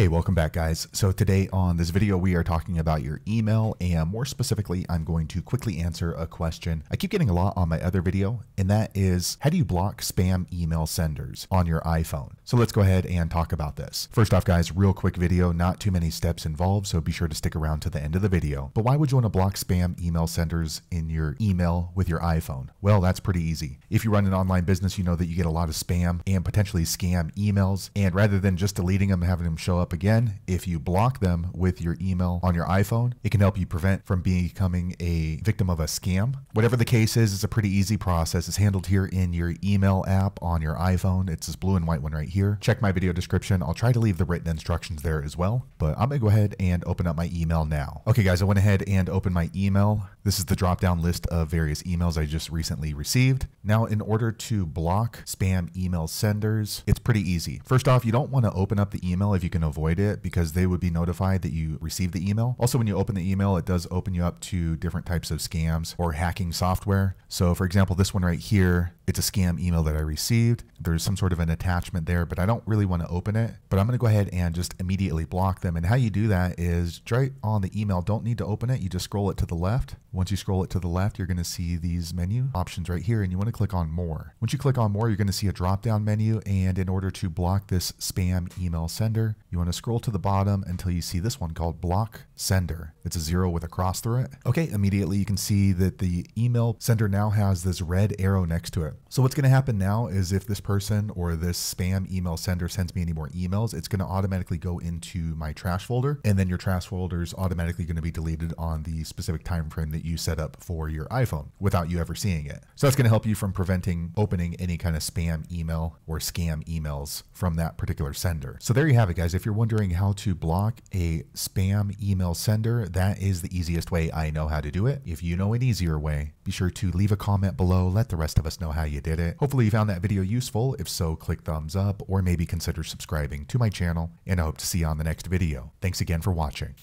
Hey, welcome back guys. So today on this video, we are talking about your email and more specifically, I'm going to quickly answer a question I keep getting a lot on my other video, and that is how do you block spam email senders on your iPhone? So let's go ahead and talk about this. First off guys, real quick video, not too many steps involved, so be sure to stick around to the end of the video. But why would you want to block spam email senders in your email with your iPhone? Well, that's pretty easy. If you run an online business, you know that you get a lot of spam and potentially scam emails, and rather than just deleting them and having them show up again, if you block them with your email on your iPhone, it can help you prevent from becoming a victim of a scam. Whatever the case is, it's a pretty easy process. It's handled here in your email app on your iPhone. It's this blue and white one right here. Check my video description. I'll try to leave the written instructions there as well, but I'm gonna go ahead and open up my email now. Okay guys, I went ahead and opened my email. This is the drop down list of various emails I just recently received. Now, in order to block spam email senders, it's pretty easy. First off, you don't want to open up the email if you can avoid it because they would be notified that you received the email. Also, when you open the email, it does open you up to different types of scams or hacking software. So, for example, this one right here, it's a scam email that I received. There's some sort of an attachment there, but I don't really want to open it. But I'm going to go ahead and just immediately block them. And how you do that is right on the email, don't need to open it. You just scroll it to the left. Once you scroll it to the left, you're going to see these menu options right here, and you want to click on more. Once you click on more, you're going to see a drop down menu. And in order to block this spam email sender, you want to scroll to the bottom until you see this one called block sender. It's a zero with a cross through it. Okay, immediately you can see that the email sender now has this red arrow next to it. So what's going to happen now is if this person or this spam email sender sends me any more emails, it's going to automatically go into my trash folder and then your trash folder is automatically going to be deleted on the specific time frame that you set up for your iPhone without you ever seeing it. So that's going to help you from preventing opening any kind of spam email or scam emails from that particular sender. So there you have it guys. If you're wondering how to block a spam email sender, that is the easiest way I know how to do it. If you know an easier way, be sure to leave a comment below. Let the rest of us know how you did it. Hopefully you found that video useful. If so, click thumbs up or maybe consider subscribing to my channel and I hope to see you on the next video. Thanks again for watching.